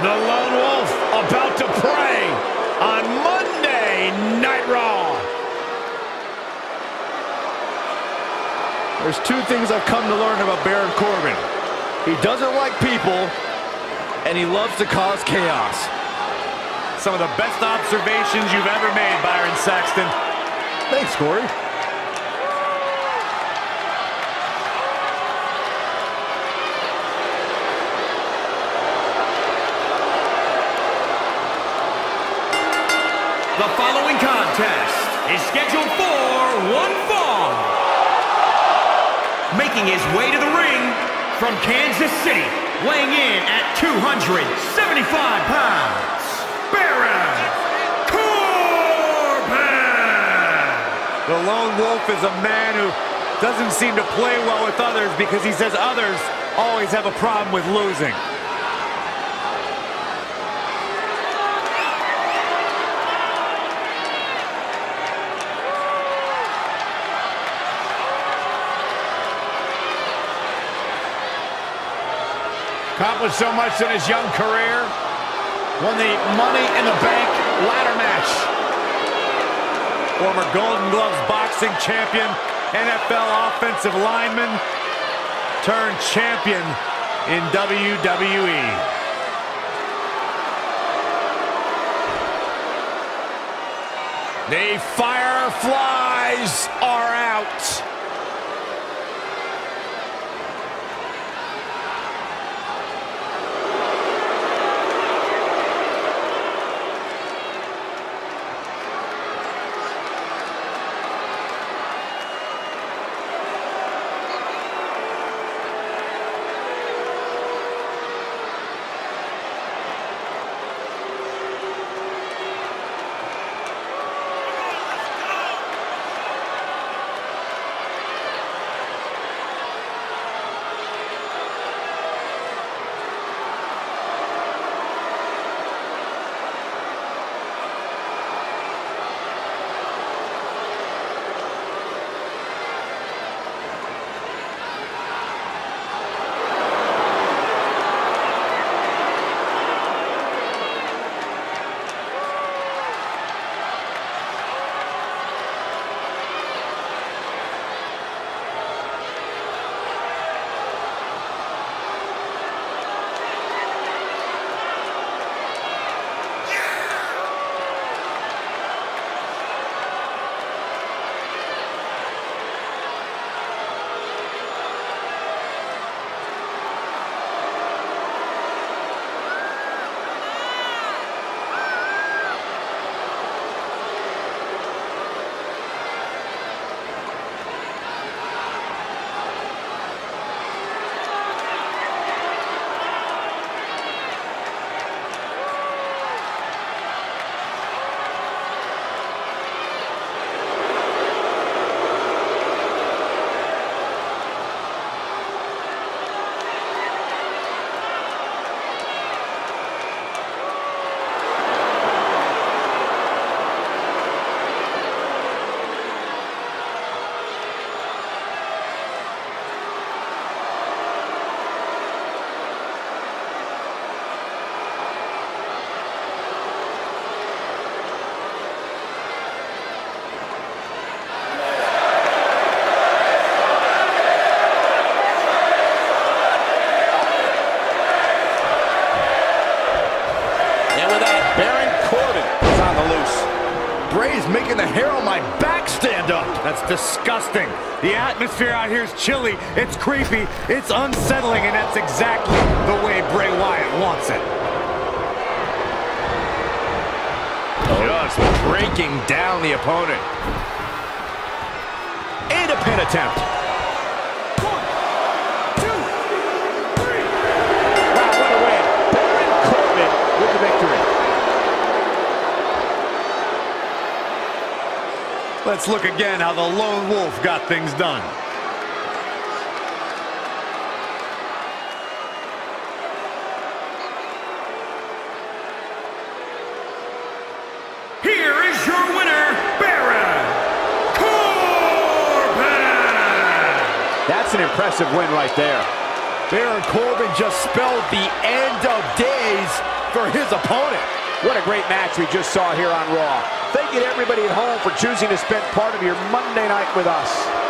The Lone Wolf about to prey on Monday Night Raw. There's two things I've come to learn about Baron Corbin. He doesn't like people, and he loves to cause chaos. Some of the best observations you've ever made, Byron Saxton. Thanks, Corey. The following contest is scheduled for one fall. Making his way to the ring from Kansas City, weighing in at 275 pounds, Baron Corbin! The Lone Wolf is a man who doesn't seem to play well with others because he says others always have a problem with losing. Accomplished so much in his young career. Won the Money in the Bank ladder match. Former Golden Gloves boxing champion, NFL offensive lineman, turned champion in WWE. The Fireflies are out. Baron Corbin is on the loose. Bray's making the hair on my back stand up. That's disgusting. The atmosphere out here is chilly, it's creepy, it's unsettling, and that's exactly the way Bray Wyatt wants it. Just breaking down the opponent. And a pin attempt. Let's look again how the Lone Wolf got things done. Here is your winner, Baron Corbin! That's an impressive win right there. Baron Corbin just spelled the end of days for his opponent. What a great match we just saw here on Raw. Thank you to everybody at home for choosing to spend part of your Monday night with us.